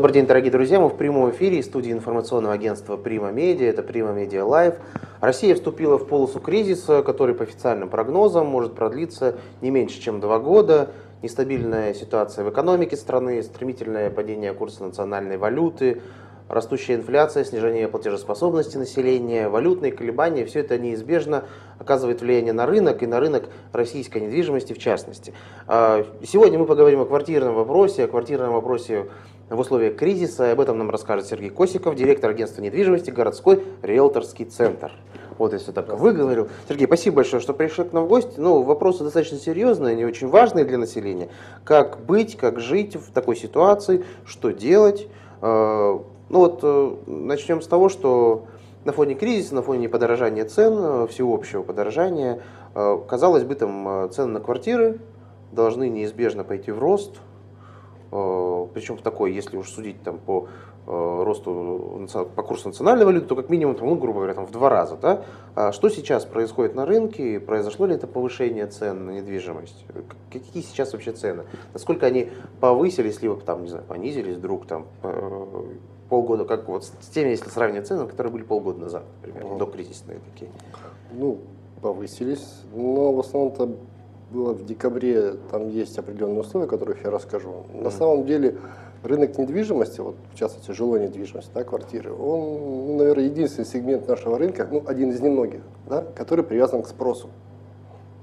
Добрый день, дорогие друзья. Мы в прямом эфире из студии информационного агентства Прима Медиа. Это Прима Медиа Лайв. Россия вступила в полосу кризиса, который по официальным прогнозам может продлиться не меньше, чем два года. Нестабильная ситуация в экономике страны, стремительное падение курса национальной валюты, растущая инфляция, снижение платежеспособности населения, валютные колебания, все это неизбежно оказывает влияние на рынок и на рынок российской недвижимости в частности. А, сегодня мы поговорим о квартирном вопросе, о квартирном вопросе в условиях кризиса. И об этом нам расскажет Сергей Косиков, директор агентства недвижимости «Городской риэлторский центр». Вот если так выговорил. Сергей, спасибо большое, что пришли к нам в гости. Ну, вопросы достаточно серьезные, они очень важные для населения. Как быть, как жить в такой ситуации, что делать. Э, ну вот э, начнем с того, что на фоне кризиса, на фоне подорожания цен, э, всеобщего подорожания, казалось бы, там цены на квартиры должны неизбежно пойти в рост, причем в такой, если уж судить там по э, росту по курсу национальной валюты, то как минимум, там, ну, грубо говоря, там, в два раза. Да? А что сейчас происходит на рынке? Произошло ли это повышение цен на недвижимость? Какие сейчас вообще цены? Насколько они повысились, либо там, не знаю, понизились вдруг там э, полгода, как вот с теми, если сравнивать цены, которые были полгода назад, например, до кризисные такие? Ну, повысились, но в основном-то было в декабре, там есть определенные условия, о которых я расскажу. На самом деле рынок недвижимости, вот в частности жилой недвижимости, да, квартиры, он, ну, наверное, единственный сегмент нашего рынка, ну, один из немногих, да, который привязан к спросу.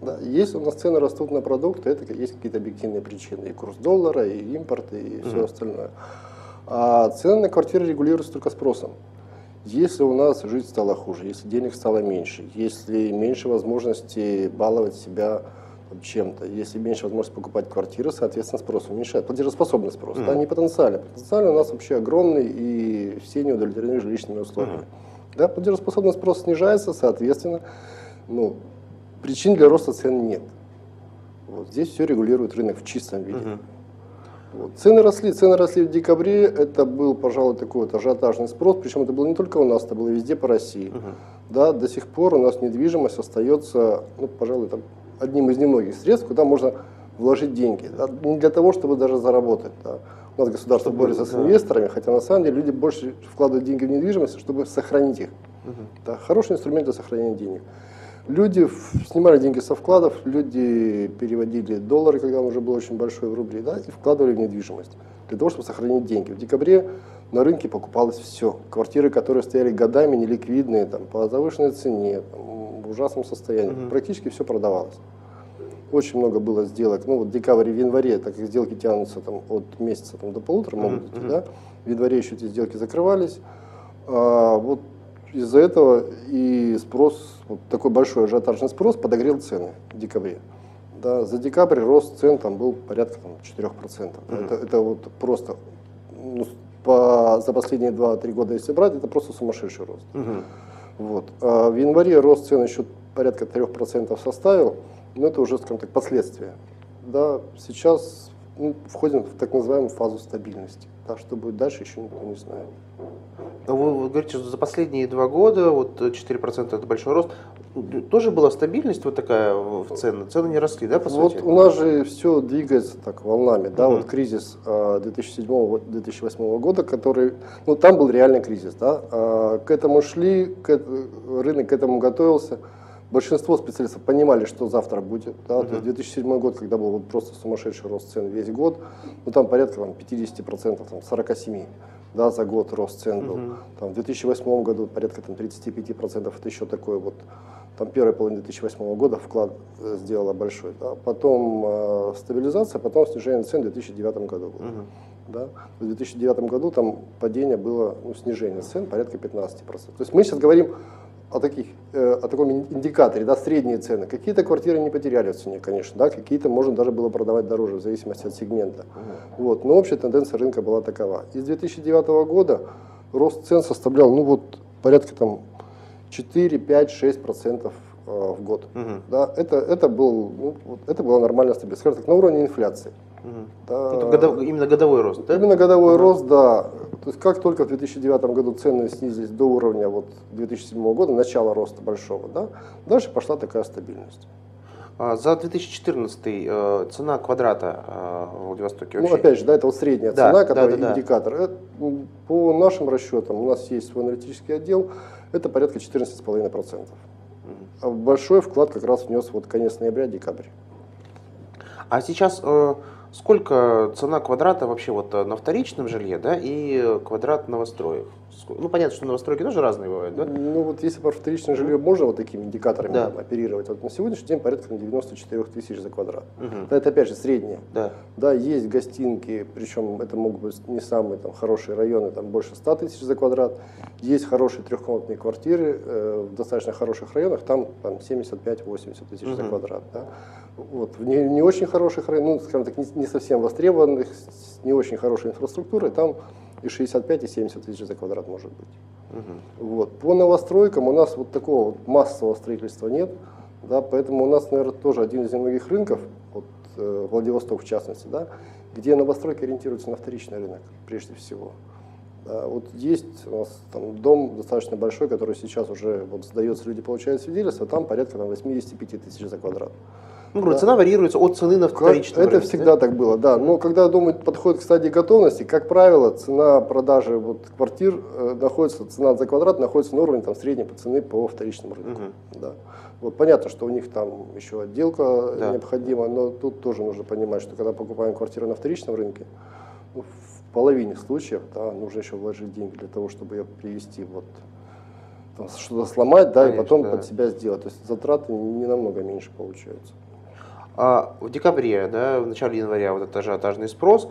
Да, если у нас цены растут на продукты, это есть какие-то объективные причины, и курс доллара, и импорт, и mm. все остальное. А цены на квартиры регулируются только спросом. Если у нас жить стало хуже, если денег стало меньше, если меньше возможности баловать себя чем-то. Если меньше возможность покупать квартиры, соответственно, спрос уменьшает. Платежеспособный спрос, mm-hmm. да, не потенциальный. Потенциальный у нас вообще огромный, и все не удовлетворены жилищными условиями. Mm-hmm. Да, платежеспособный спрос снижается, соответственно, ну, причин для роста цен нет. Вот здесь все регулирует рынок в чистом виде. Mm-hmm. Вот. Цены росли, цены росли в декабре, это был, пожалуй, такой вот ажиотажный спрос, причем это было не только у нас, это было везде по России. Uh-huh. Да, до сих пор у нас недвижимость остается, ну, пожалуй, там одним из немногих средств, куда можно вложить деньги. Да, не для того, чтобы даже заработать. Да. У нас государство чтобы, борется да. с инвесторами, хотя на самом деле люди больше вкладывают деньги в недвижимость, чтобы сохранить их. Угу. Да, хороший инструмент для сохранения денег. Люди снимали деньги со вкладов, люди переводили доллары, когда он уже был очень большой в рубли, да, и вкладывали в недвижимость для того, чтобы сохранить деньги. В декабре на рынке покупалось все. Квартиры, которые стояли годами неликвидные, там, по завышенной цене, там, в ужасном состоянии. Угу. Практически все продавалось. Очень много было сделок. Ну, вот в декабре, в январе, так как сделки тянутся там, от месяца там, до полутора, могут mm да, в январе еще эти сделки закрывались. А, вот из-за этого и спрос, вот такой большой ажиотажный спрос подогрел цены в декабре. Да, за декабрь рост цен там был порядка там, 4%. Mm-hmm. Это, это вот просто ну, по, за последние 2-3 года, если брать, это просто сумасшедший рост. Mm-hmm. Вот. А в январе рост цен еще порядка 3% составил, но это уже, скажем так, последствия. Да, сейчас ну, входим в так называемую фазу стабильности. Так что будет дальше, еще никто не знает. Но вы, вы говорите, что за последние два года, вот 4% это большой рост, тоже была стабильность вот такая в цены? Цены не росли, да, по вот сути? Вот у нас же все двигается так волнами, да, uh-huh. вот кризис 2007-2008 а, года, который, ну там был реальный кризис, да, а, к этому шли, к, рынок к этому готовился, большинство специалистов понимали, что завтра будет. Да? Uh-huh. То есть 2007 год, когда был вот просто сумасшедший рост цен весь год, ну там порядка там, 50%, там, 47% да, за год рост цен был. Uh-huh. Там, в 2008 году порядка там, 35%, это еще такой вот, там первая половина 2008 года вклад э, сделала большой. Да? Потом э, стабилизация, потом снижение цен в 2009 году. Было. Uh-huh. Да? В 2009 году там падение было, ну, снижение цен порядка 15%. То есть мы сейчас говорим о, таких, э, о таком индикаторе, да, средние цены. Какие-то квартиры не потеряли в цене, конечно, да, какие-то можно даже было продавать дороже, в зависимости от сегмента. Uh-huh. Вот, но общая тенденция рынка была такова. Из 2009 года рост цен составлял, ну вот, порядка там 4, 5, 6 процентов э, в год. Uh-huh. Да, это, это, был, ну, это была нормальная стабильность, скажем так, на уровне инфляции. Угу. Да. Это годов, именно годовой рост, да? Именно годовой угу. рост, да. То есть как только в 2009 году цены снизились до уровня вот 2007 года, начала роста большого, да, дальше пошла такая стабильность. А, за 2014 э, цена квадрата э, в Владивостоке Ну, вообще? опять же, да, это вот средняя Да, цена, да, которая да, да. индикатор. Это, м, по нашим расчетам, у нас есть свой аналитический отдел, это порядка 14,5%. Мгм. А большой вклад как раз внес вот конец ноября, декабрь. А сейчас э, сколько цена квадрата вообще вот э, на вторичном жилье, да, и квадрат новостроек? Ну, понятно, что новостройки тоже разные бывают, да? Ну вот если про вторичное жилье можно вот такими индикаторами Да. оперировать, вот на сегодняшний день порядка 94 тысяч за квадрат. Да, это опять же среднее. Да. Да, есть гостинки, причем это могут быть не самые там, хорошие районы, там больше 100 тысяч за квадрат. Есть хорошие трехкомнатные квартиры э, в достаточно хороших районах, там, там 75-80 тысяч за Мгм. квадрат. Да. Вот. В не, не очень хороших районах, ну, скажем так, не, не совсем востребованных, с не очень хорошей инфраструктурой, там и 65, и 70 тысяч за квадрат может быть. Мгм. Вот. По новостройкам у нас вот такого вот массового строительства нет, да, поэтому у нас, наверное, тоже один из немногих рынков, вот, э, Владивосток в частности, да, где новостройки ориентируются на вторичный рынок прежде всего. Да, вот есть у нас там дом достаточно большой, который сейчас уже вот сдается, люди получают свидетельство, там порядка там, 85 тысяч за квадрат. Ну, Да. цена варьируется от цены на вторичном Это рынке, всегда да? так было, да. Но когда дом подходит к стадии готовности, как правило, цена продажи вот квартир э, находится, цена за квадрат находится на уровне там, средней по цены по вторичному рынку. Мгм. Да. Вот понятно, что у них там еще отделка Да. необходима, но тут тоже нужно понимать, что когда покупаем квартиру на вторичном рынке, ну, в половине случаев да, нужно еще вложить деньги для того, чтобы ее привести вот что-то сломать, да, и Конечно, потом да. под себя сделать. То есть затраты не намного меньше получаются. А в декабре, да, в начале января вот этот ажиотажный спрос.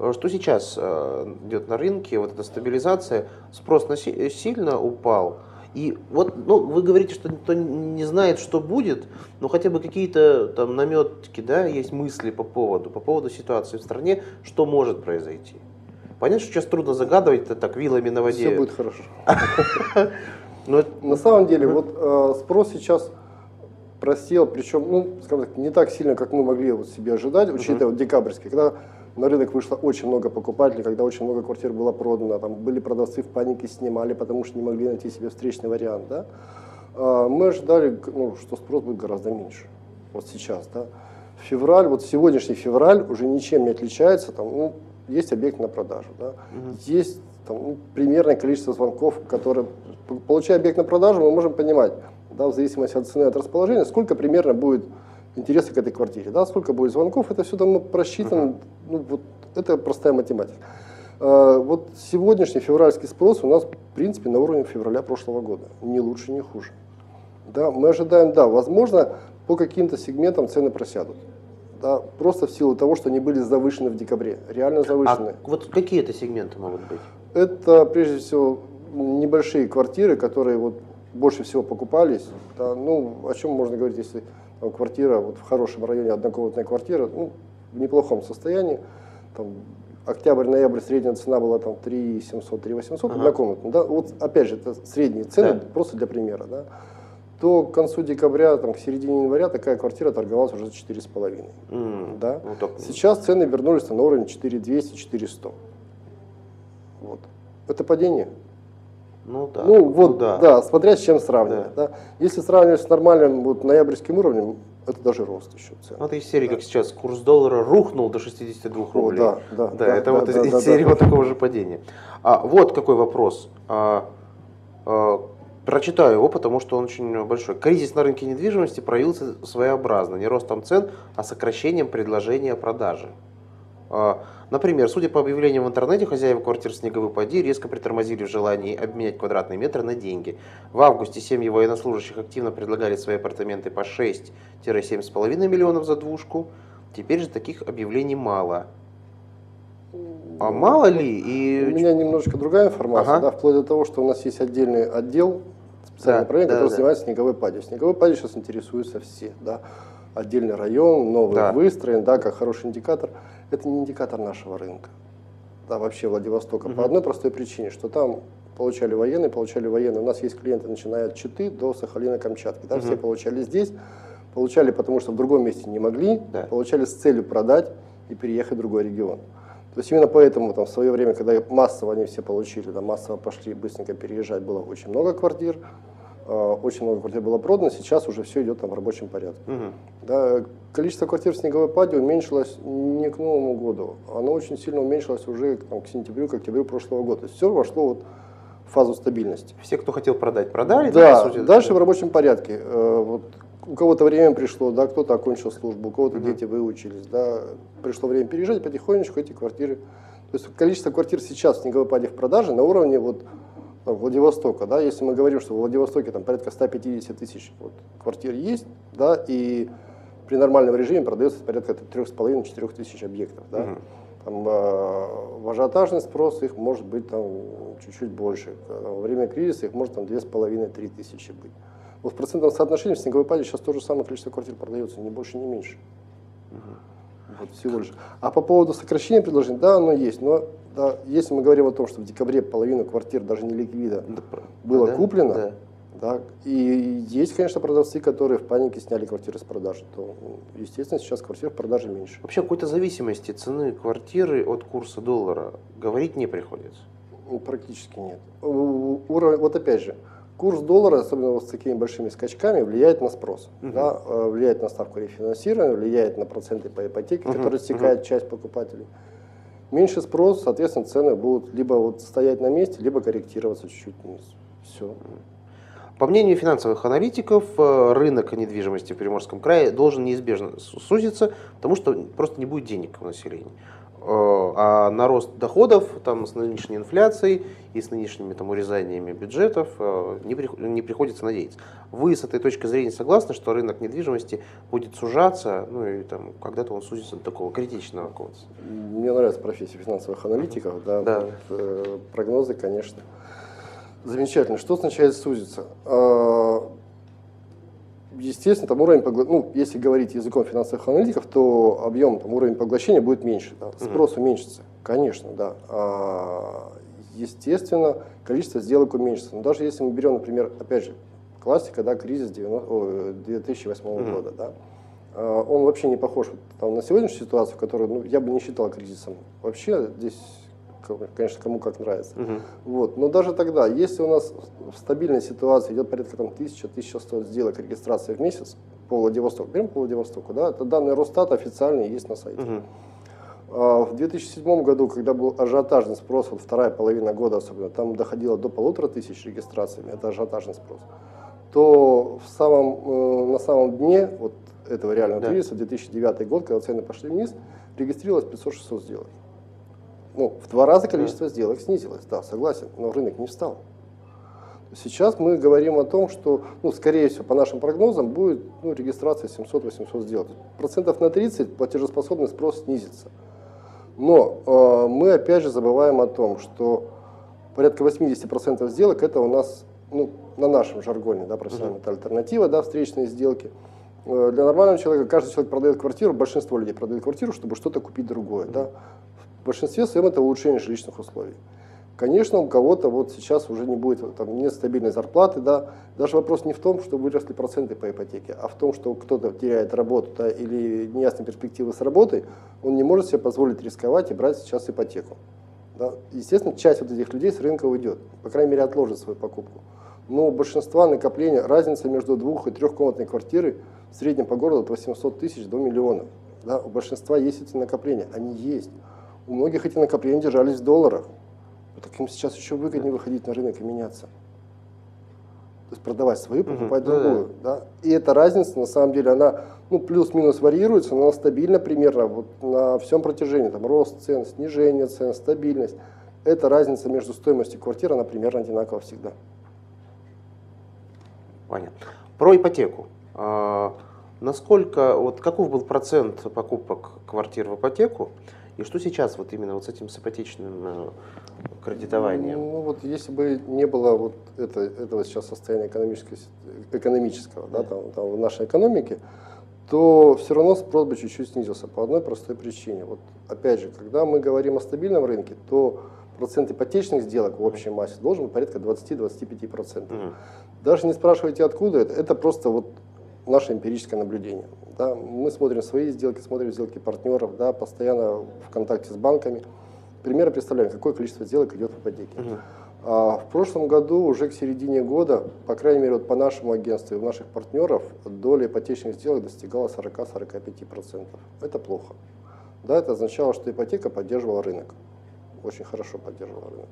Э, Что сейчас э, идет на рынке, вот эта стабилизация, спрос на си- сильно упал. И вот, ну, вы говорите, что никто не знает, что будет, но хотя бы какие-то там наметки, да, есть мысли по поводу, по поводу ситуации в стране, что может произойти. Понятно, что сейчас трудно загадывать, это так вилами на воде. Все будет хорошо. На самом деле, вот э, спрос сейчас просел, причем, ну, скажем так, не так сильно, как мы могли вот себе ожидать, учитывая вот декабрьский, когда на рынок вышло очень много покупателей, когда очень много квартир было продано, там были продавцы в панике, снимали, потому что не могли найти себе встречный вариант, да. А, Мы ожидали, ну, что спрос будет гораздо меньше, вот сейчас, да. Февраль, вот сегодняшний февраль уже ничем не отличается, там, ну, есть объект на продажу, да. Есть там, ну, примерное количество звонков, которые, получая объект на продажу, мы можем понимать, да, в зависимости от цены, от расположения, сколько примерно будет интереса к этой квартире, да, сколько будет звонков, это все давно просчитано, ну, вот, это простая математика. А, Вот сегодняшний февральский спрос у нас, в принципе, на уровне февраля прошлого года, ни лучше, ни хуже. Да, мы ожидаем, да, возможно, по каким-то сегментам цены просядут. Да, просто в силу того, что они были завышены в декабре, реально завышены. а вот какие это сегменты могут быть? Это прежде всего небольшие квартиры, которые вот больше всего покупались. Да, ну, о чем можно говорить, если там, квартира вот в хорошем районе, однокомнатная квартира, ну, в неплохом состоянии. Там, октябрь-ноябрь средняя цена была там 3 700, 3 800 Ага. однокомнатная. Да, вот опять же, это средние цены, Да. просто для примера. Да. То к концу декабря, там, к середине января такая квартира торговалась уже за 4,5. М, Да. ну, так, Сейчас цены вернулись на уровень 4200, 400. Вот. Это падение. Ну да. Ну вот, да. да. смотря с чем сравнивать. Да. Если сравнивать с нормальным вот, ноябрьским уровнем, это даже рост еще цен. Ну, это из серии, как сейчас курс доллара рухнул до 62 О, рублей. да, да, Да, да, это да, вот да, из, да, серии да. вот такого же падения. А, вот какой вопрос. А, а, прочитаю его, потому что он очень большой. Кризис на рынке недвижимости проявился своеобразно. Не ростом цен, а сокращением предложения продажи. А, Например, судя по объявлениям в интернете, хозяева квартир «Снеговой поди» резко притормозили в желании обменять квадратные метры на деньги. В августе семьи военнослужащих активно предлагали свои апартаменты по 6-7,5 миллионов за двушку. Теперь же таких объявлений мало. А мало ли? И... У меня немножечко другая информация, Ага. да, вплоть до того, что у нас есть отдельный отдел, специальное Да, направление, да, которое да. занимается снеговой падью. Снеговой падью сейчас интересуются все. Да. Отдельный район, новый Да. выстроен, да, как хороший индикатор. Это не индикатор нашего рынка. Да, вообще Владивостока. По Мгм. одной простой причине, что там получали военные, получали военные. У нас есть клиенты, начиная от Читы до Сахалина, Камчатки. Да, Все Мгм. получали здесь, получали потому, что в другом месте не могли, Да. получали с целью продать и переехать в другой регион. То есть именно поэтому там, в свое время, когда массово они все получили, да, массово пошли быстренько переезжать, было очень много квартир. Э, очень много квартир было продано, сейчас уже все идет там в рабочем порядке. Мгм. Да, количество квартир в снеговой паде уменьшилось не к Новому году, оно очень сильно уменьшилось уже там, к сентябрю, к октябрю прошлого года. То есть все вошло вот в фазу стабильности. Все, кто хотел продать, продали. Да, сути, дальше в рабочем порядке. Э, Вот у кого-то время пришло, да, кто-то окончил службу, у кого-то Мгм. дети выучились, да, пришло время переезжать, потихонечку эти квартиры. То есть количество квартир сейчас в снеговой в продаже на уровне вот там, Владивостока, да, если мы говорим, что в Владивостоке там порядка 150 тысяч вот, квартир есть, да, и при нормальном режиме продается порядка 3,5-4 тысяч объектов, да. Мгм. Там, э, в ажиотажный спрос их может быть там чуть-чуть больше. Э, Во время кризиса их может там 2,5-3 тысячи быть. Вот в процентном соотношении в снеговой паде сейчас то же самое количество квартир продается, ни больше, ни меньше. Вот всего лишь. А по поводу сокращения предложений, да, оно есть. Но да, если мы говорим о том, что в декабре половина квартир даже не ликвида Да, было да, куплено, да. да, и есть, конечно, продавцы, которые в панике сняли квартиры с продажи, то, естественно, сейчас квартир в продаже меньше. Вообще какой-то зависимости цены квартиры от курса доллара говорить не приходится. Практически нет. Уровень- вот опять же, курс доллара, особенно вот с такими большими скачками, влияет на спрос. Мгм. Да, э, влияет на ставку рефинансирования, влияет на проценты по ипотеке, Мгм, которые стекает часть покупателей. Меньше спрос, соответственно, цены будут либо вот стоять на месте, либо корректироваться чуть-чуть вниз. Все. По мнению финансовых аналитиков, э, рынок недвижимости в Приморском крае должен неизбежно су- сузиться, потому что просто не будет денег у населения. Э, А на рост доходов там, с нынешней инфляцией и с нынешними там, урезаниями бюджетов э, не, прих- не приходится надеяться. Вы с этой точки зрения согласны, что рынок недвижимости будет сужаться, ну и там когда-то он сузится до такого критичного какого-то? Мне нравится профессия финансовых аналитиков, да, Да. вот, э, прогнозы, конечно. Замечательно. Что означает сузиться? Естественно, там уровень погла- ну, если говорить языком финансовых аналитиков, то объем, там, уровень поглощения будет меньше, да, спрос уменьшится, конечно, да. А, естественно, количество сделок уменьшится. Но даже если мы берем, например, опять же, классика, да, кризис 90 о, 2008 Мгм. года, да, а, он вообще не похож вот, там, на сегодняшнюю ситуацию, которую ну, я бы не считал кризисом. Вообще здесь, конечно, кому как нравится. Мгм. Вот. Но даже тогда, если у нас в стабильной ситуации идет порядка там, 1000-1100 сделок регистрации в месяц по Владивостоку, берем по Владивостоку, да, это данные Росстата официальные есть на сайте. А В 2007 году, когда был ажиотажный спрос, вот вторая половина года особенно, там доходило до полутора тысяч регистраций, это ажиотажный спрос, то в самом, э, на самом дне вот этого реального Да. кризиса, 2009 год, когда цены пошли вниз, регистрировалось 500-600 сделок. Ну, в два раза количество сделок снизилось, да, согласен, но рынок не встал. Сейчас мы говорим о том, что, ну, скорее всего, по нашим прогнозам, будет ну, регистрация 700-800 сделок. Процентов на 30 платежеспособный спрос снизится. Но э, мы опять же забываем о том, что порядка 80% сделок это у нас, ну, на нашем жаргоне, да, профессиональном, это альтернатива, да, встречные сделки. Э, Для нормального человека каждый человек продает квартиру, большинство людей продают квартиру, чтобы что-то купить другое. Да. В большинстве своем это улучшение жилищных условий. Конечно, у кого-то вот сейчас уже не будет там, нет стабильной зарплаты, да. Даже вопрос не в том, что выросли проценты по ипотеке, а в том, что кто-то теряет работу да, или неясные перспективы с работой, он не может себе позволить рисковать и брать сейчас ипотеку. Да. Естественно, часть вот этих людей с рынка уйдет, по крайней мере, отложит свою покупку. Но у большинства накопления, разница между двух- и трехкомнатной квартирой в среднем по городу от 800 тысяч до миллиона. Да. У большинства есть эти накопления, они есть. У многих эти накопления держались в долларах. Так им сейчас еще выгоднее выходить на рынок и меняться. То есть продавать свою, покупать да-да. другую. Да? И эта разница, на самом деле, она ну, плюс-минус варьируется, но она стабильна примерно вот, на всем протяжении. Там, рост цен, снижение цен, стабильность. Эта разница между стоимостью квартир, она примерно одинакова всегда. Понятно. Про ипотеку. А, Насколько, вот каков был процент покупок квартир в ипотеку, и что сейчас вот именно вот с этим с ипотечным э, кредитованием? Ну вот если бы не было вот это, этого сейчас состояния экономической, с- экономического да, там, там, в нашей экономике, то все равно спрос бы чуть-чуть снизился по одной простой причине. Вот опять же, когда мы говорим о стабильном рынке, то процент ипотечных сделок в общей массе должен быть порядка 20-25%. Мгм. Даже не спрашивайте, откуда это, это просто вот наше эмпирическое наблюдение. Да? Мы смотрим свои сделки, смотрим сделки партнеров, да, постоянно в контакте с банками. Примеры представляем, какое количество сделок идет в ипотеке. Мгм. А в прошлом году, уже к середине года, по крайней мере, вот по нашему агентству и у наших партнеров, доля ипотечных сделок достигала 40-45%. Это плохо. Да, это означало, что ипотека поддерживала рынок. Очень хорошо поддерживала рынок.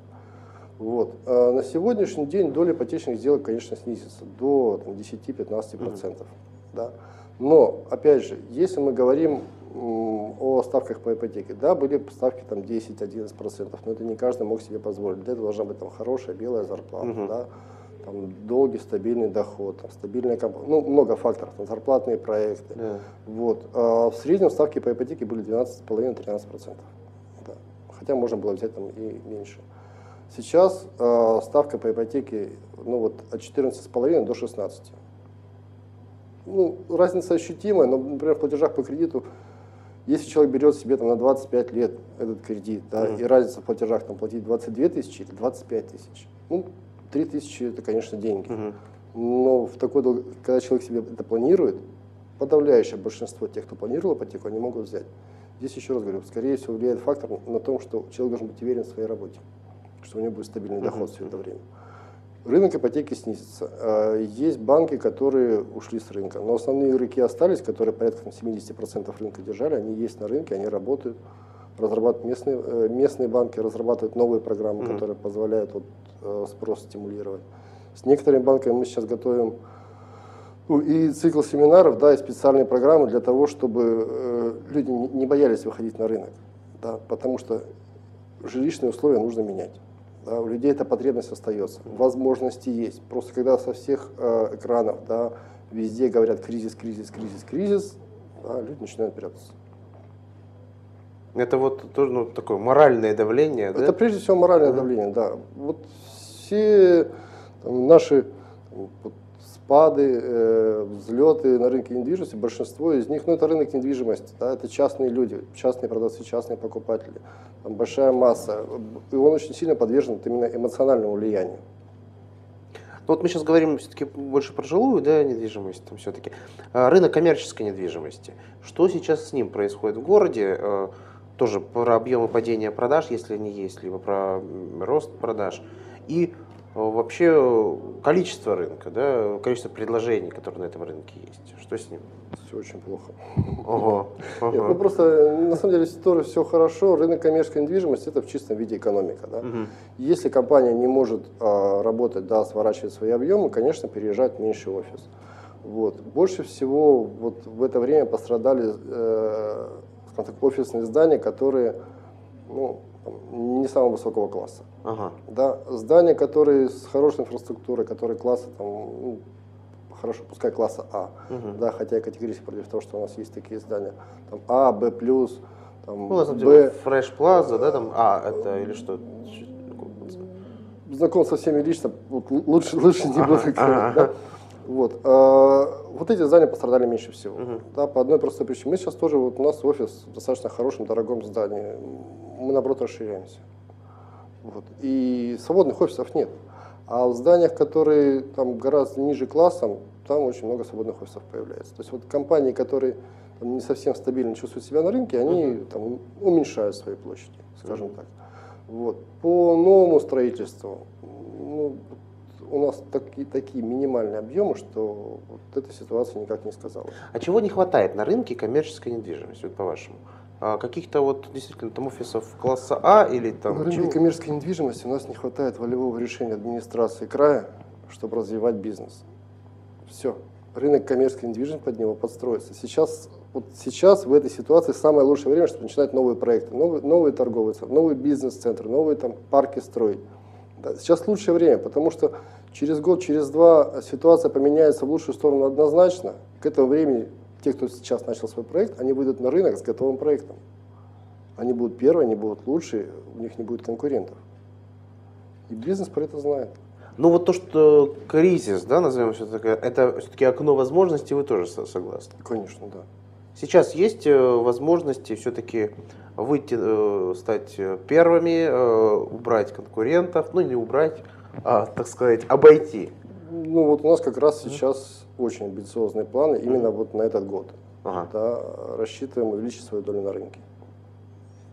Вот. А на сегодняшний день доля ипотечных сделок, конечно, снизится до 10-15%. Mm-hmm. Да. Но, опять же, если мы говорим о ставках по ипотеке. Да, были ставки там 10-11%, но это не каждый мог себе позволить. Для этого должна быть там хорошая белая зарплата, угу. да, там долгий стабильный доход, там, стабильная компания, ну много факторов, там, зарплатные проекты. Да. Вот. А в среднем ставки по ипотеке были 12,5-13%. Да. Хотя можно было взять там и меньше. Сейчас э, ставка по ипотеке ну, вот, от 14,5 до 16. Ну, разница ощутимая, но, например, в платежах по кредиту если человек берет себе там, на 25 лет этот кредит, да, mm-hmm. и разница в платежах там, платить 22 тысячи или 25 тысяч, ну, 3 тысячи это, конечно, деньги. Mm-hmm. Но в такой, когда человек себе это планирует, подавляющее большинство тех, кто планировал ипотеку, они могут взять. Здесь еще раз говорю, скорее всего влияет фактор на том, что человек должен быть уверен в своей работе, что у него будет стабильный доход mm-hmm. все это время рынок ипотеки снизится. А, есть банки, которые ушли с рынка, но основные игроки остались, которые порядка 70% рынка держали, они есть на рынке, они работают, разрабатывают местные, э, местные банки, разрабатывают новые программы, mm-hmm. которые позволяют вот, э, спрос стимулировать. С некоторыми банками мы сейчас готовим ну, и цикл семинаров, да, и специальные программы для того, чтобы э, люди не боялись выходить на рынок, да, потому что жилищные условия нужно менять. Да, у людей эта потребность остается, возможности есть. Просто когда со всех э, экранов да, везде говорят кризис, кризис, кризис, кризис, да, люди начинают прятаться. Это вот тоже ну, такое моральное давление, Это да? прежде всего моральное давление, да. Вот все там, наши спады, э, взлеты на рынке недвижимости, большинство из них, ну это рынок недвижимости, да, это частные люди, частные продавцы, частные покупатели, там большая масса, и он очень сильно подвержен именно эмоциональному влиянию. Ну вот мы сейчас говорим все-таки больше про жилую да, недвижимость, там все-таки. А, рынок коммерческой недвижимости. Что сейчас с ним происходит в городе? А, тоже про объемы падения продаж, если они есть, либо про рост продаж. И Э, вообще количество рынка, да, количество предложений, которые на этом рынке есть. Что с ним? Все очень плохо. Ага, ага. Нет, ну просто на самом деле тоже все хорошо. Рынок коммерческой недвижимости это в чистом виде экономика. Да? Угу. Если компания не может а, работать, да, сворачивать свои объемы, конечно, переезжать в меньший офис. Вот. Больше всего вот в это время пострадали э, так, офисные здания, которые ну, не самого высокого класса. Ага. Да, здания, которые с хорошей инфраструктурой, которые класса там, ну, хорошо, пускай класса А, угу. да, хотя я категорически против того, что у нас есть такие здания, там А, Б там, ну, на самом деле, Fresh Plaza, да, там А, это или что? Знаком со всеми лично, лучше, лучше не буду да. Вот. А, вот эти здания пострадали меньше всего. Uh-huh. Да, по одной простой причине. Мы сейчас тоже, вот у нас офис в достаточно хорошем, дорогом здании. Мы, наоборот, расширяемся. Вот. И свободных офисов нет. А в зданиях, которые там гораздо ниже классом, там очень много свободных офисов появляется. То есть вот компании, которые там, не совсем стабильно чувствуют себя на рынке, они uh-huh. там, уменьшают свои площади, скажем uh-huh. так. Вот. По новому строительству, ну, у нас такие, такие минимальные объемы, что вот эта ситуация никак не сказалась. А чего не хватает на рынке коммерческой недвижимости, вот по-вашему? А каких-то вот действительно там офисов класса А или там... На рынке чего? коммерческой недвижимости у нас не хватает волевого решения администрации края, чтобы развивать бизнес. Все. Рынок коммерческой недвижимости под него подстроится. Сейчас, вот сейчас в этой ситуации самое лучшее время, чтобы начинать новые проекты, новые, новые торговые центры, новые бизнес-центры, новые там парки строить. Да, сейчас лучшее время, потому что через год, через два ситуация поменяется в лучшую сторону однозначно. К этому времени те, кто сейчас начал свой проект, они выйдут на рынок с готовым проектом. Они будут первые, они будут лучшие, у них не будет конкурентов. И бизнес про это знает. Ну вот то, что кризис, да, назовем все таки это все-таки окно возможностей, вы тоже согласны? Конечно, да. Сейчас есть э, возможности все-таки выйти, э, стать первыми, э, убрать конкурентов, ну не убрать, а, так сказать, обойти? Ну вот у нас как раз сейчас очень амбициозные планы именно вот на этот год. Ага. Да, рассчитываем увеличить свою долю на рынке.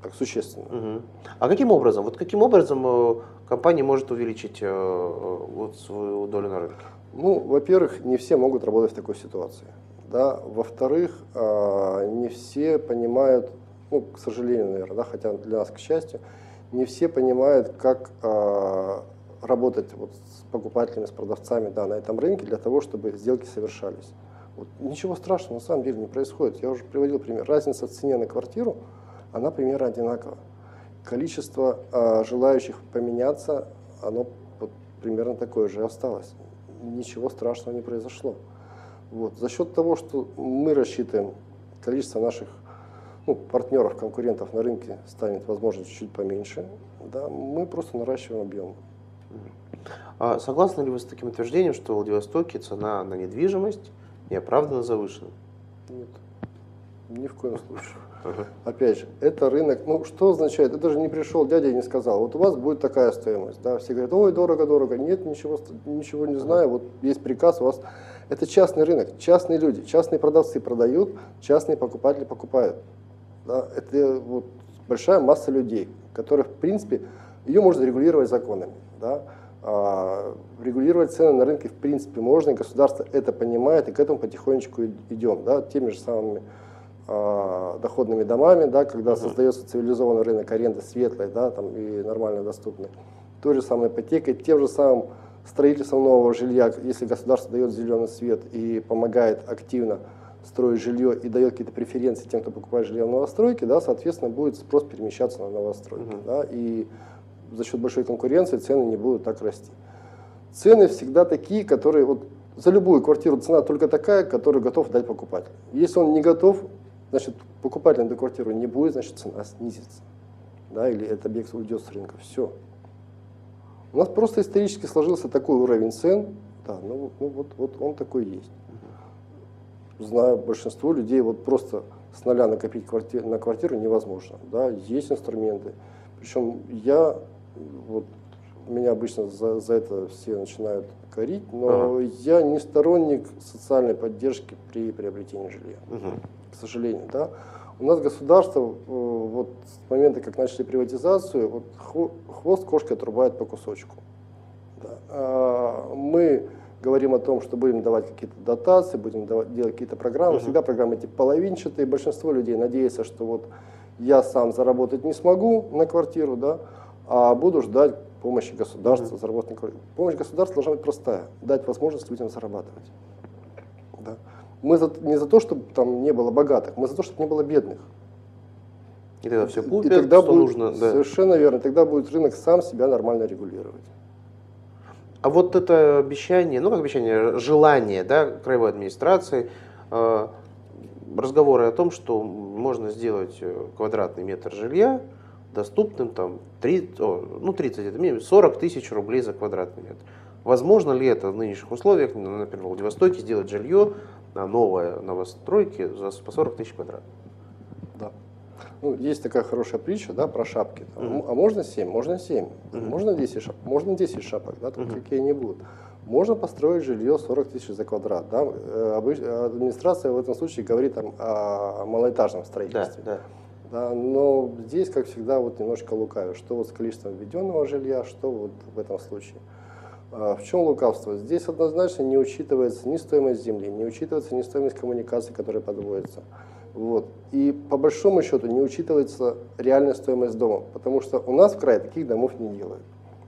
Так существенно. Мгм. А каким образом? Вот каким образом э, компания может увеличить э, э, вот свою долю на рынке? Ну, во-первых, не все могут работать в такой ситуации. Да? Во-вторых, а, не все понимают, ну, к сожалению, наверное, да, хотя для нас, к счастью, не все понимают, как а, работать вот с покупателями, с продавцами да, на этом рынке для того, чтобы сделки совершались. Вот ничего страшного на самом деле не происходит. Я уже приводил пример. Разница в цене на квартиру, она примерно одинакова. Количество а, желающих поменяться, оно вот примерно такое же осталось. Ничего страшного не произошло. Вот. За счет того, что мы рассчитываем, количество наших ну, партнеров, конкурентов на рынке станет, возможно, чуть-чуть поменьше, да, мы просто наращиваем объем. А согласны ли вы с таким утверждением, что в Владивостоке цена на недвижимость неоправданно завышена? Нет, ни в коем случае. Ага. Опять же, это рынок, ну что означает, это же не пришел дядя и не сказал, вот у вас будет такая стоимость, да, все говорят, ой, дорого, дорого, нет, ничего, ничего не знаю, вот есть приказ, у вас, это частный рынок, частные люди, частные продавцы продают, частные покупатели покупают, да, это вот большая масса людей, которых, в принципе, ее можно регулировать законами, да, А, регулировать цены на рынке в принципе можно, и государство это понимает, и к этому потихонечку идем, да, теми же самыми а, доходными домами, да, когда создается цивилизованный рынок аренды светлой, да, там, и нормально доступной. Той же самой ипотекой, тем же самым строительством нового жилья, если государство дает зеленый свет и помогает активно строить жилье и дает какие-то преференции тем, кто покупает жилье в новостройке, да, соответственно, будет спрос перемещаться на новостройки. Мгм. Да, и за счет большой конкуренции цены не будут так расти. Цены всегда такие, которые вот за любую квартиру цена только такая, которую готов дать покупатель. Если он не готов, значит покупатель на эту квартиру не будет, значит цена снизится. Да, или этот объект уйдет с рынка. Все. У нас просто исторически сложился такой уровень цен, да, ну, ну вот, вот он такой есть. Знаю, большинство людей вот просто с нуля накопить кварти- на квартиру невозможно. Да, есть инструменты. Причем я, вот, меня обычно за, за это все начинают корить, но я не сторонник социальной поддержки при приобретении жилья Мгм. к сожалению, да. У нас государство э, вот с момента, как начали приватизацию, вот хво- хвост кошки отрубает по кусочку. Да. А, Мы говорим о том, что будем давать какие-то дотации, будем давать, делать какие-то программы. Мгм. Всегда программы эти половинчатые. Большинство людей надеется, что вот я сам заработать не смогу на квартиру, да, а буду ждать помощи государства, квартиру. Помощь государства должна быть простая, дать возможность людям зарабатывать. Да. Мы за- не за то, чтобы там не было богатых, мы за то, чтобы не было бедных. И тогда все И купят, тогда что будет, нужно. да. Совершенно верно. Тогда будет рынок сам себя нормально регулировать. А вот это обещание, ну как обещание, желание да, краевой администрации, э, разговоры о том, что можно сделать э, квадратный метр жилья доступным там 30, о, ну 30, это минимум 40 тысяч рублей за квадратный метр. Возможно ли это в нынешних условиях, ну, например, в Владивостоке сделать жилье на новое новостройки за по 40 тысяч квадратов? Да. Ну, есть такая хорошая притча, да, про шапки. Там, Мгм. А можно 7? Можно 7. Мгм. Можно 10 шапок? Можно 10 шапок, да, там Мгм. какие они будут. Можно построить жилье 40 тысяч за квадрат. Да? Э, обыч- Администрация в этом случае говорит там, о малоэтажном строительстве. да. Да, но здесь, как всегда, вот немножко лукавишь. Что вот с количеством введенного жилья, что вот в этом случае. А В чем лукавство? Здесь однозначно не учитывается ни стоимость земли, не учитывается ни стоимость коммуникаций, которые подводятся. Вот. И по большому счету не учитывается реальная стоимость дома, потому что у нас в крае таких домов не делают.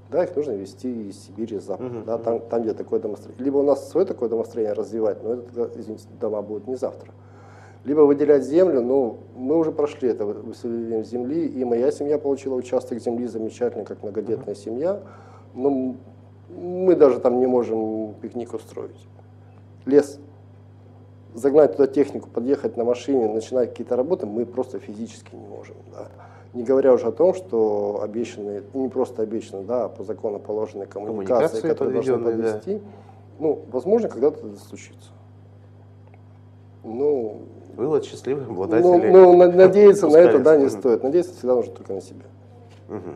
Да, их нужно везти из Сибири, из Запада, Мгм, да, там, там, где такое домостроение. Либо у нас свое такое домостроение развивать, но это, извините, дома будут не завтра. Либо выделять землю, ну, мы уже прошли это выселение земли, и моя семья получила участок земли замечательный, как многодетная семья, но м- мы даже там не можем пикник устроить. Лес. Загнать туда технику, подъехать на машине, начинать какие-то работы, мы просто физически не можем. Да. Не говоря уже о том, что обещанные, не просто обещанные, да, а по закону положенные коммуникации, Коммуникации которые должны подведенные, да. подвести, ну, возможно, когда-то это случится. Ну, Вывод счастливых ну, обладателей. ну, на- надеяться на это, да, не стоит. Надеяться всегда нужно только на себя. Мгм.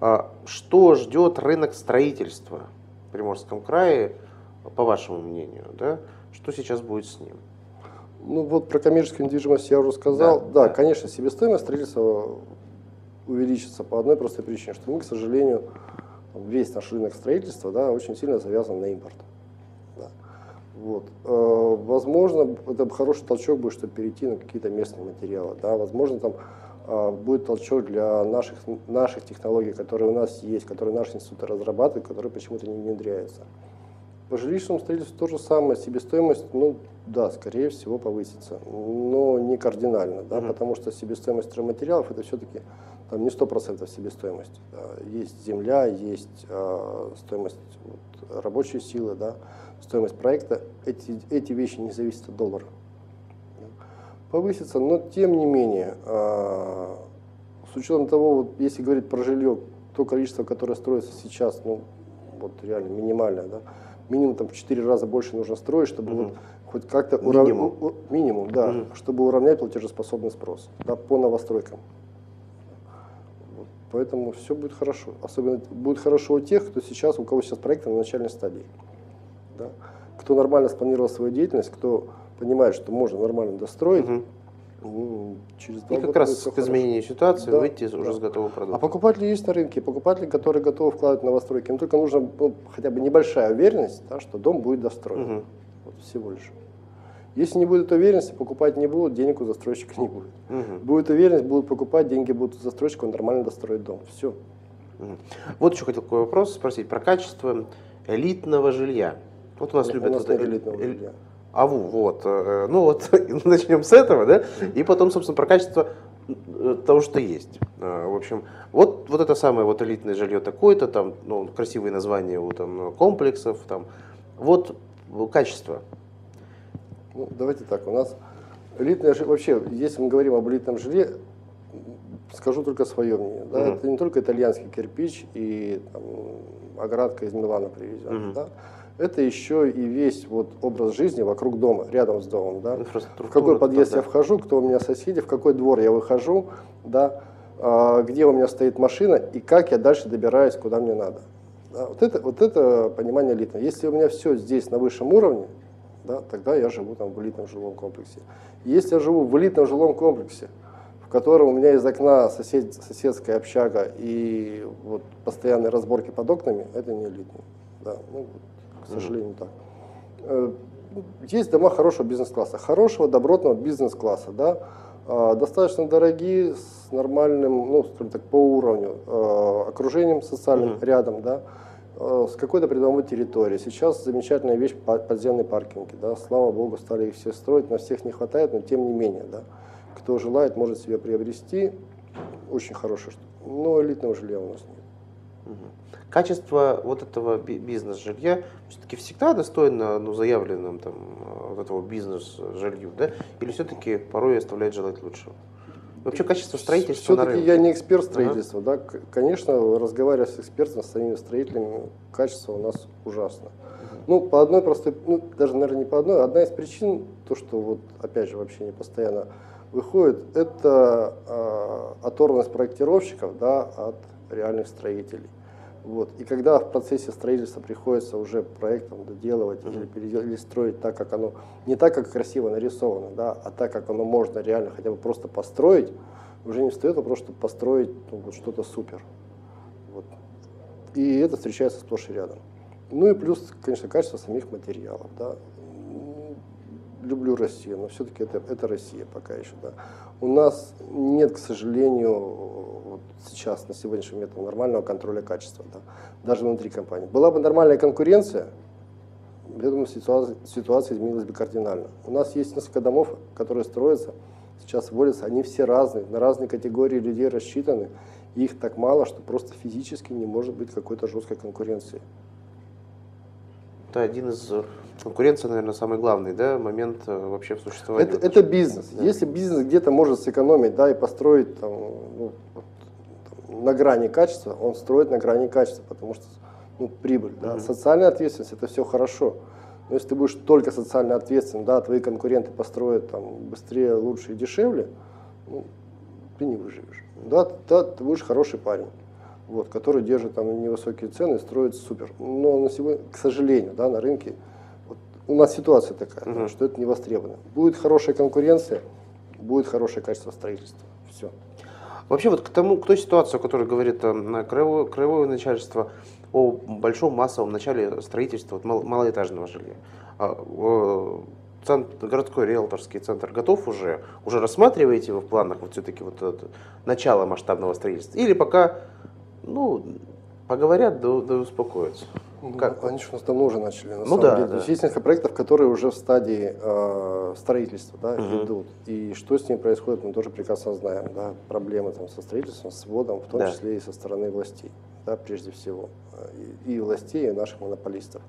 А что ждет рынок строительства в Приморском крае, по вашему мнению, да? Что сейчас будет с ним? Ну вот про коммерческую недвижимость я уже сказал. Да, Да, да. конечно, себестоимость строительства увеличится по одной простой причине, что мы, к сожалению, весь наш рынок строительства да, очень сильно завязан на импорт. Да. Вот. Э, возможно, это хороший толчок будет, чтобы перейти на какие-то местные материалы. Да. Возможно, там э, будет толчок для наших, наших технологий, которые у нас есть, которые наши институты разрабатывают, которые почему-то не внедряются. По жилищному строительству то же самое, себестоимость, ну да, скорее всего повысится, но не кардинально, да, угу. потому что себестоимость стройматериалов это все-таки там не 100% себестоимость. Да. Есть земля, есть э, стоимость вот, рабочей силы, да, стоимость проекта. Эти, эти вещи не зависят от доллара. Повысится, но тем не менее, э, с учетом того, вот, если говорить про жилье, то количество, которое строится сейчас, ну, вот реально минимальное, да, минимум там в 4 раза больше нужно строить, чтобы угу. вот хоть как-то минимум. Урав... минимум, да, угу. чтобы уравнять платежеспособный спрос, да, по новостройкам. Вот. Поэтому все будет хорошо. Особенно будет хорошо у тех, кто сейчас, у кого сейчас проекты на начальной стадии. Да. Кто нормально спланировал свою деятельность, кто понимает, что можно нормально достроить, угу ну, через два И как раз к изменению ситуации да, выйти да. уже с готовым продуктом. А покупатели есть на рынке, покупатели, которые готовы вкладывать в новостройки. Им только нужна ну, хотя бы небольшая уверенность, да, что дом будет достроен. Угу. Вот всего лишь. Если не будет уверенности, покупать не будут, денег у застройщика не будет. Угу. Будет уверенность, будут покупать, деньги будут у застройщика, он нормально достроит дом. Все. Угу. Вот еще хотел такой вопрос спросить про качество элитного жилья. Вот у нас у любят... У нас вот, элитного эль... жилья. А вот, э, ну вот начнем с этого, да, и потом, собственно, про качество э, того, что есть. Э, в общем, вот, вот это самое вот элитное жилье такое-то, там, ну, красивые названия у там, комплексов, там, вот качество. Ну, давайте так, у нас элитное жилье, вообще, если мы говорим об элитном жилье, скажу только свое мнение, да, uh-huh. это не только итальянский кирпич и там, оградка из Милана привезена, uh-huh. да, это еще и весь вот образ жизни вокруг дома, рядом с домом, да. В какой подъезд да. я вхожу, кто у меня соседи, в какой двор я выхожу, да, а, где у меня стоит машина и как я дальше добираюсь, куда мне надо. Да, вот, это, вот это понимание элитного. Если у меня все здесь на высшем уровне, да, тогда я живу там в элитном жилом комплексе. Если я живу в элитном жилом комплексе, в котором у меня из окна сосед, соседская общага и вот постоянные разборки под окнами, это не элитный. Да, ну, к сожалению, так. Э, есть дома хорошего бизнес-класса, хорошего, добротного бизнес-класса, да, а, достаточно дорогие, с нормальным, ну, скажем так, по уровню, э, окружением социальным uh-huh. рядом, да, э, с какой-то придомовой территорией. Сейчас замечательная вещь подземные паркинги, да, слава богу, стали их все строить, на всех не хватает, но тем не менее, да, кто желает, может себе приобрести, очень хорошая штука, но элитного жилья у нас нет. Качество вот этого бизнес-жилья все-таки всегда достойно ну, заявленным там, вот этого бизнес-жилью, да? Или все-таки порой оставляет желать лучшего? Вообще качество строительства Все-таки я не эксперт строительства, ага. да. Конечно, разговаривая с экспертами, с самими строителями, качество у нас ужасно. Ну, по одной простой, ну, даже, наверное, не по одной, одна из причин, то, что вот, опять же, вообще не постоянно выходит, это э, оторванность проектировщиков, да, от реальных строителей. Вот. И когда в процессе строительства приходится уже проектом доделывать mm-hmm. или, или строить так, как оно, не так, как красиво нарисовано, да, а так, как оно можно реально хотя бы просто построить, уже не встает вопрос, чтобы построить ну, вот что-то супер. Вот. И это встречается сплошь и рядом. Ну и плюс, конечно, качество самих материалов. Да. Люблю Россию, но все-таки это, это Россия пока еще. Да. У нас нет, к сожалению, вот сейчас, на сегодняшний момент, нормального контроля качества, да, даже внутри компании. Была бы нормальная конкуренция, я думаю, ситуация, ситуация изменилась бы кардинально. У нас есть несколько домов, которые строятся, сейчас вводятся, они все разные, на разные категории людей рассчитаны, их так мало, что просто физически не может быть какой-то жесткой конкуренции. Это один из конкуренции, наверное, самый главный да, момент э, вообще в существовании. Это, это бизнес. Да. Если бизнес где-то может сэкономить да, и построить там, ну, на грани качества, он строит на грани качества, потому что ну, прибыль. Да? Mm-hmm. Социальная ответственность это все хорошо. Но если ты будешь только социально ответственен, да, твои конкуренты построят там, быстрее, лучше и дешевле, ну, ты не выживешь. Да, да, ты будешь хороший парень, вот, который держит там невысокие цены и строит супер. Но на сегодня, к сожалению, да, на рынке у нас ситуация такая, да, что это не востребовано. Будет хорошая конкуренция, будет хорошее качество строительства. Все. Вообще вот к тому, к той ситуации, о которой говорит э, краевое, краевое начальство о большом массовом начале строительства вот, мал- малоэтажного жилья. А, э, центр, городской риэлторский центр готов уже? Уже рассматриваете вы в планах вот все-таки вот это начало масштабного строительства? Или пока, ну, поговорят, да, да успокоятся? Как? Они же у нас давно уже начали. На Ну самом да, деле. да. То есть есть несколько проектов, которые уже в стадии э, строительства да, Мгм. идут. И что с ними происходит, мы тоже прекрасно знаем. Да, проблемы там, со строительством, с вводом, в том Да. числе и со стороны властей, да, прежде всего. Э, И, и властей, и наших монополистов.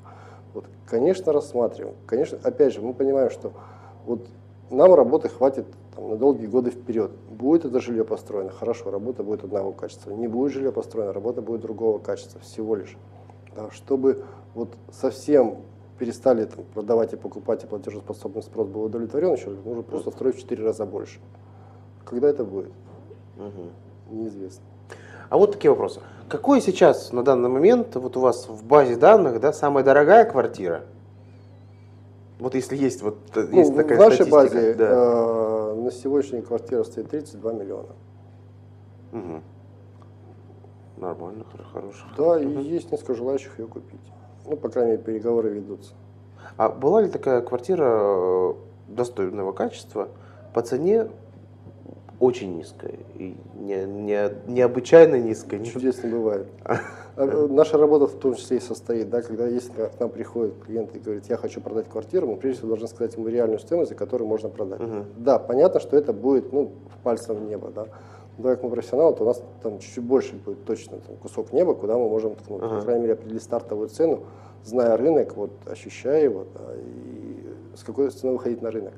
Вот, конечно, рассматриваем. Конечно, опять же, мы понимаем, что вот нам работы хватит там, на долгие годы вперед. Будет это жилье построено, хорошо, работа будет одного качества. Не будет жилье построено, работа будет другого качества, всего лишь. Да, чтобы вот совсем перестали там, продавать и покупать, и платежеспособный спрос был удовлетворен, еще нужно просто строить в 4 раза больше. Когда это будет, Мгм. неизвестно. А вот такие вопросы. Какой сейчас на данный момент вот у вас в базе данных да, самая дорогая квартира? Вот если есть вот э, Ну, есть в такая нашей статистика, базе да. э, на сегодняшний квартира стоит 32 миллиона. Мгм. Нормально, хоро- хорошо. Да, и Мгм. есть несколько желающих ее купить. Ну, по крайней мере, переговоры ведутся. А была ли такая квартира э, достойного качества по цене очень низкая и не, не- необычайно низкая? Ничего- Чудес не бывает. А, э, Наша работа в том числе и состоит, да, когда если к нам приходит клиент и говорит, я хочу продать квартиру, мы прежде всего должны сказать ему реальную стоимость, за которую можно продать. Мгм. Да, понятно, что это будет ну, пальцем в небо, да. Но как мы профессионалы, то у нас там чуть-чуть больше будет точно там, кусок неба, куда мы можем ткнуть. Ага. По крайней мере, определить стартовую цену, зная рынок, вот, ощущая его, да, и с какой ценой выходить на рынок.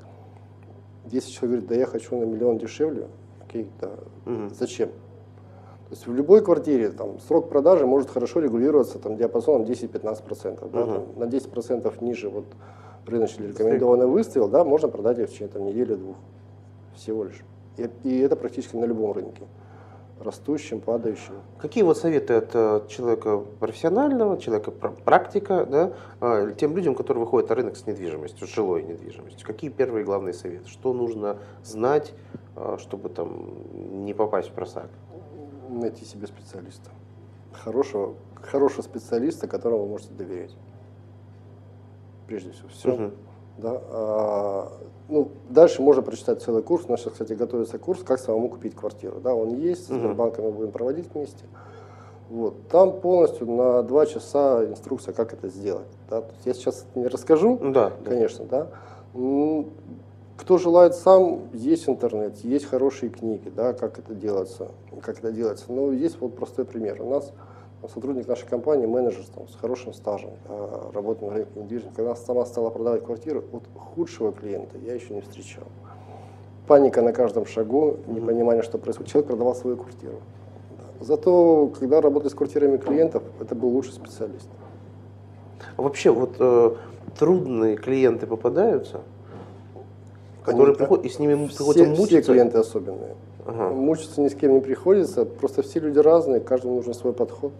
Если человек говорит, да я хочу на миллион дешевле, окей, да, Мгм. зачем? То есть в любой квартире там, срок продажи может хорошо регулироваться там, диапазоном 10-15%. Да, там, на 10% ниже вот, рыночный рекомендованный выставил, да, можно продать ее в течение там, недели-двух всего лишь. И, и это практически на любом рынке. Растущим, падающим. Какие вот советы от э, человека профессионального, человека пр- практика, да, э, тем людям, которые выходят на рынок с недвижимостью, с жилой недвижимостью? Какие первые главные советы? Что нужно знать, э, чтобы там не попасть в просак? Найти себе специалиста. Хорошего, хорошего специалиста, которому вы можете доверять. Прежде всего. Все. Мгм. Да, а, ну, дальше можно прочитать целый курс. У нас сейчас, кстати, готовится курс, как самому купить квартиру. Да, он есть, с. Сбербанком мы будем проводить вместе. Вот. Там полностью на два часа инструкция, как это сделать. Да. То есть я сейчас не расскажу, Ну да, да. конечно, да. М, Кто желает сам, есть интернет, есть хорошие книги, да, как это делается, как это делается. Но есть вот простой пример. У нас сотрудник нашей компании, менеджер там, с хорошим стажем, да, работает на рынке недвижимости, когда она сама стала продавать квартиру, вот худшего клиента я еще не встречал. Паника на каждом шагу, непонимание, что происходит. Человек продавал свою квартиру. Зато, когда работали с квартирами клиентов, это был лучший специалист. А Вообще, вот э, трудные клиенты попадаются, которые Они- приходят, и с ними Все, приходится все мучиться. клиенты особенные. Ага. Мучиться ни с кем не приходится, просто все люди разные, каждому нужен свой подход.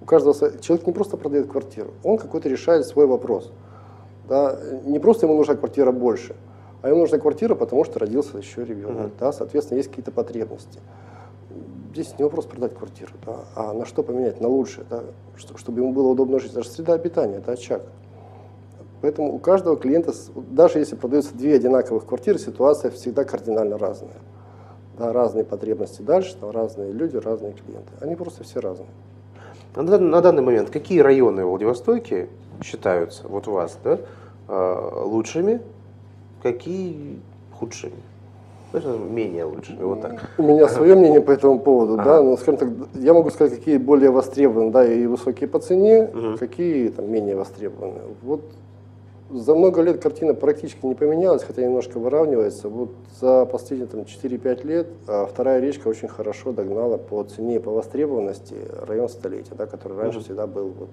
У каждого человек не просто продает квартиру, он какой-то решает свой вопрос. Да? Не просто ему нужна квартира больше, а ему нужна квартира, потому что родился еще ребенок. Мгм. Да? Соответственно, есть какие-то потребности. Здесь не вопрос продать квартиру, да? а на что поменять, на лучшее, да? Что- чтобы ему было удобно жить. Даже среда обитания, это очаг. Поэтому у каждого клиента, даже если продаются две одинаковых квартиры, ситуация всегда кардинально разная. Да, разные потребности дальше, там разные люди, разные клиенты. Они просто все разные. На, дан- на данный момент какие районы в Владивостоке считаются, вот у вас, да, э, лучшими, какие худшими? Менее лучшими, вот так. У меня свое мнение по этому поводу, да, но, скажем так, я могу сказать, какие более востребованы, да, и высокие по цене, какие там менее востребованы. Вот за много лет картина практически не поменялась, хотя немножко выравнивается. Вот за последние там, 4-5 лет а, вторая речка очень хорошо догнала по цене и по востребованности район столетия, да, который раньше Мгм. всегда был вот,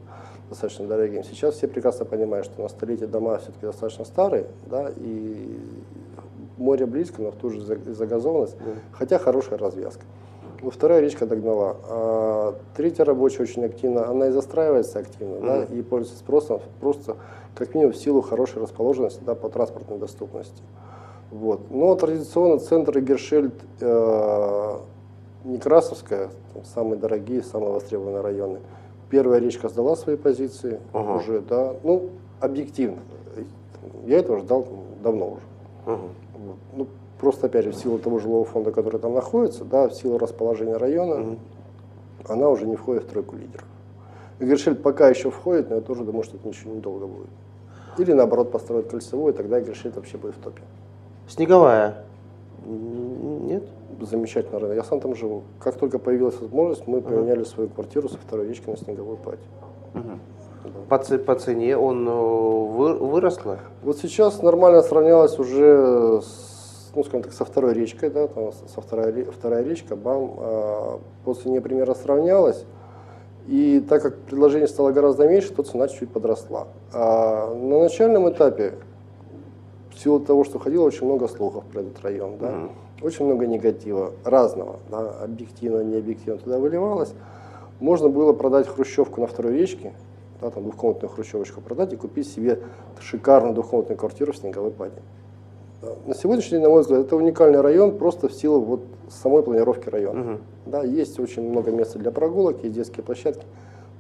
достаточно дорогим. Сейчас все прекрасно понимают, что на столетие дома все-таки достаточно старые, да, и море близко, но в ту же за- загазованность, Да. хотя хорошая развязка. Ну, вторая речка догнала. А третья рабочая очень активно, она и застраивается активно, да, Мгм. и пользуется спросом просто как минимум в силу хорошей расположенности да, по транспортной доступности. Вот. Но традиционно центр и Гершельд э, Некрасовская, там самые дорогие, самые востребованные районы. Первая речка сдала свои позиции Ага. уже, да, ну, объективно. Я этого ждал давно уже. Мгм. Вот. Ну, просто, опять же, в силу того жилого фонда, который там находится, да, в силу расположения района, Мгм. Она уже не входит в тройку лидеров. И Гершельд пока еще входит, но я тоже думаю, что это ничего недолго будет. Или наоборот построить кольцевую, тогда Гершельд вообще будет в топе. Снеговая. Нет? Замечательно рынок. Я сам там живу. Как только появилась возможность, мы поменяли свою квартиру со второй речки на снеговую. Мгм. Да. По, по цене он э, вы- выросла? Вот сейчас нормально сравнялось уже с, ну, скажем так, со второй речкой, да, там со вторая, ре- вторая речка, БАМ, а, по цене примерно сравнялась. И так как предложение стало гораздо меньше, то цена чуть-чуть подросла. А на начальном этапе, в силу того, что ходило очень много слухов про этот район, да, Мгм. очень много негатива разного, да, объективно, необъективно туда выливалось, можно было продать хрущевку на второй речке, да, там двухкомнатную хрущевочку продать и купить себе шикарную двухкомнатную квартиру в Снеговой паде. На сегодняшний день, на мой взгляд, это уникальный район просто в силу вот самой планировки района. Мгм. Да, есть очень много места для прогулок, есть детские площадки.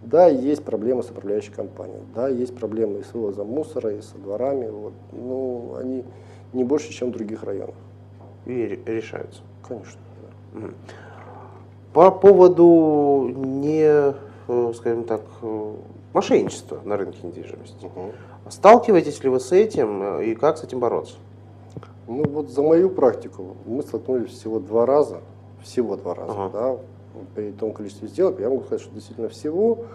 Да, есть проблемы с управляющей компанией. Да, есть проблемы и с вывозом мусора, и со дворами. Вот. Ну, они не больше, чем в других районах. И ре- решаются. Конечно. да. По поводу не, э, скажем так, э, мошенничества на рынке недвижимости. Сталкиваетесь ли вы с этим э, и как с этим бороться? Ну вот за мою практику мы столкнулись всего два раза, всего два раза, Ага. да, при том количестве сделок, я могу сказать, что действительно всего.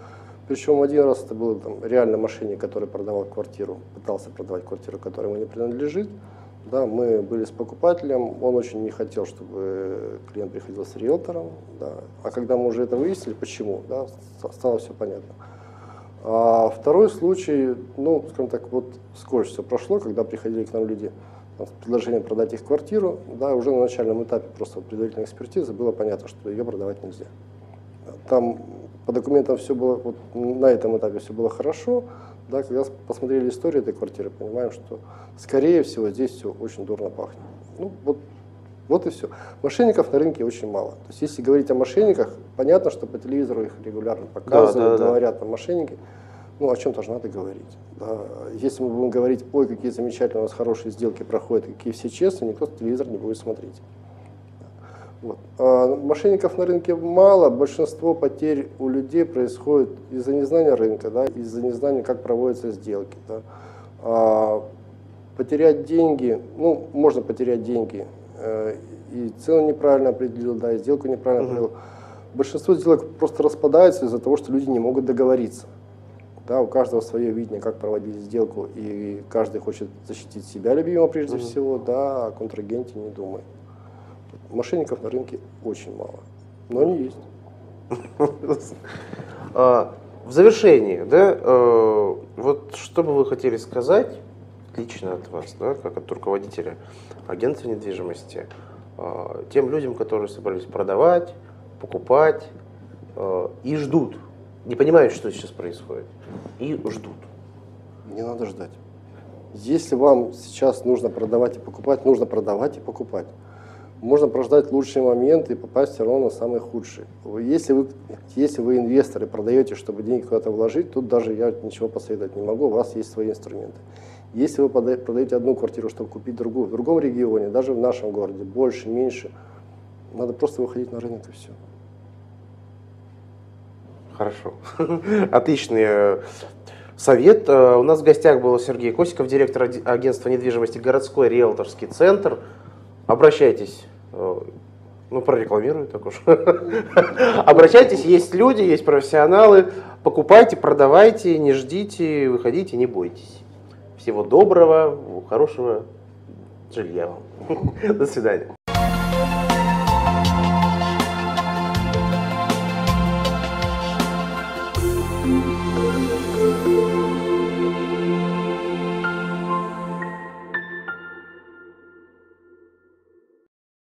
Причем один раз это был там, реально мошенник, который продавал квартиру, пытался продавать квартиру, которая ему не принадлежит. Да, мы были с покупателем, он очень не хотел, чтобы клиент приходил с риэлтором. Да. А когда мы уже это выяснили, почему, да, ст- стало все понятно. А второй случай, ну, скажем так, вот скорость все прошло, когда приходили к нам люди с предложением продать их квартиру, да, уже на начальном этапе просто предварительной экспертизы было понятно, что ее продавать нельзя. Там по документам все было, вот на этом этапе все было хорошо, да, когда посмотрели историю этой квартиры, понимаем, что скорее всего здесь все очень дурно пахнет. Ну, вот, вот и все. Мошенников на рынке очень мало. То есть, если говорить о мошенниках, понятно, что по телевизору их регулярно показывают, да, да. говорят о мошеннике. Ну, о чем-то же надо говорить. да. Если мы будем говорить, ой, какие замечательные у нас хорошие сделки проходят, какие все честные, никто телевизор не будет смотреть. Вот. А мошенников на рынке мало, большинство потерь у людей происходит из-за незнания рынка, да, из-за незнания, как проводятся сделки. Да. А потерять деньги, ну, можно потерять деньги, э, и цену неправильно определил, да, и сделку неправильно определил. Большинство сделок просто распадаются из-за того, что люди не могут договориться. Да, у каждого свое видение, как проводить сделку, и каждый хочет защитить себя любимого прежде Мгм. всего, да, о контрагенте не думай. Мошенников на рынке очень мало, но они есть. А, В завершении, да, э, вот что бы вы хотели сказать лично от вас, да, как от руководителя агентства недвижимости, э, тем людям, которые собрались продавать, покупать э, и ждут, не понимают, что сейчас происходит, и ждут. Не надо ждать. Если вам сейчас нужно продавать и покупать, нужно продавать и покупать. Можно прождать лучший момент и попасть все равно на самый худший. Если вы, если вы инвестор и продаете, чтобы деньги куда-то вложить, тут даже я ничего посоветовать не могу, у вас есть свои инструменты. Если вы продаете одну квартиру, чтобы купить другую, в другом регионе, даже в нашем городе, больше, меньше, надо просто выходить на рынок и все. Хорошо. Отличный э, совет. Э, У нас в гостях был Сергей Косиков, директор агентства недвижимости «Городской риэлторский центр». Обращайтесь. э, Ну, прорекламирую так уж. Обращайтесь, есть люди, есть профессионалы. Покупайте, продавайте, не ждите, выходите, не бойтесь. Всего доброго, хорошего жилья вам. До свидания.